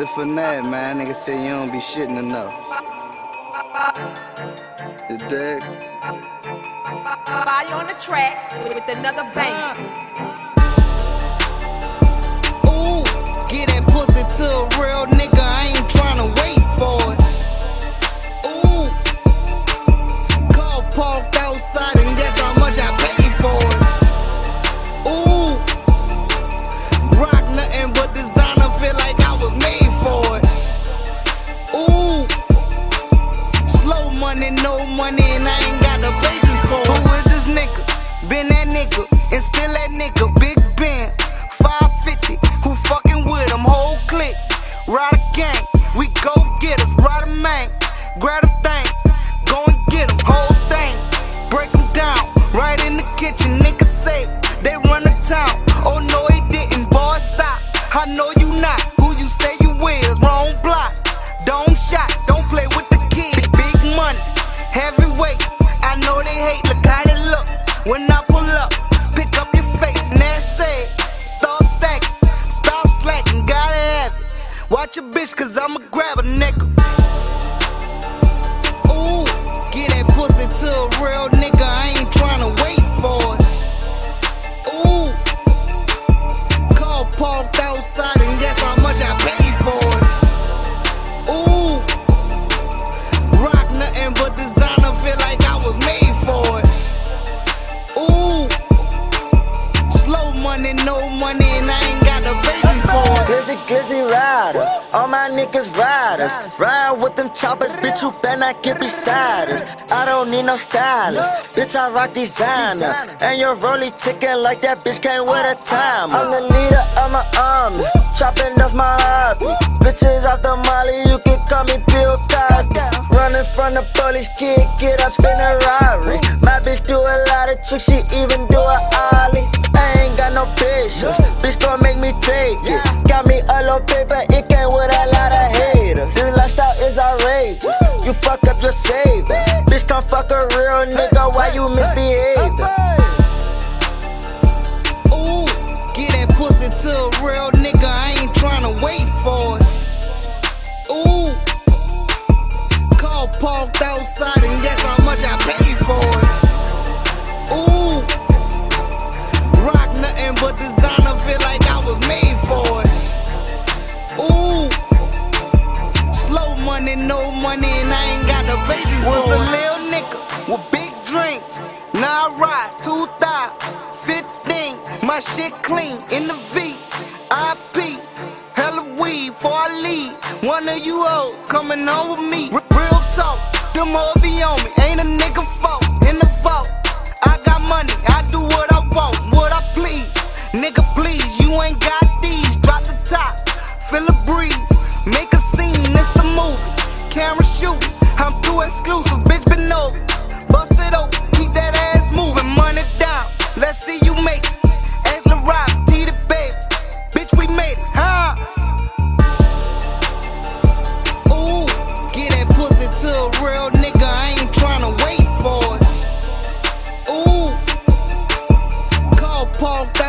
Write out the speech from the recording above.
It's for that, man. Nigga say you don't be shitting enough. You dig? Fire on the track with another bang. Ooh, get that pussy to a real nigga. I ain't tryna wait for it. Ooh, car parked outside Ride a gang. We go get us. Ride a man. Grab a thing. Go and get him. Whole thing. Break him down. Right in the kitchen. Nigga say they run the town. Oh no, he didn't. Boy, stop. I know you not. Who you say you is? Wrong block. Don't shot. Don't play with the kids. Big money. Heavyweight. I know they hate. Look how they look. When I pull up, pick up your face. And that's it. Stop Watch your bitch, cause I'ma grab a nigga. Ooh, get that pussy to a real nigga. I ain't tryna wait for it. Ooh, car parked outside and guess how much I paid for it. Ooh, rock nothing but designer. Feel like I was made for it. Ooh, slow money, no money, and I ain't baby for. Glizzy, glizzy rider. All my niggas riders. Ride with them choppers, bitch, you better not get beside us. I don't need no stylist. Bitch, I rock designer. And your rollie ticking like that bitch came with a timer. I'm the leader of my army. Chopping, that's my hobby. Bitches off the molly, you can call me Bill Cosby. From the police, kid, get up, spin a Rari. My bitch do a lot of tricks, she even do a ollie. I ain't got no patience. Bitch gon' make me take it. Got me a little paper, it came with a lot of haters. This lifestyle is outrageous. You fuck up your savings. Bitch, come fuck a real nigga. Why you misbehaving? Ooh, get that pussy to a real nigga. Baby Was a little nigga with big drink. Now I ride two thigh, 15. My shit clean in the V. IP, hella weed before I leave. One of you old coming on with me. R- real talk, them hoes be on me. Ain't a nigga fault in the vault. I got money, I do what I want, what I please. Nigga, please, you ain't got these. Drop the top, feel a breeze. Make a to a real nigga. I ain't tryna wait for it. Ooh, car parked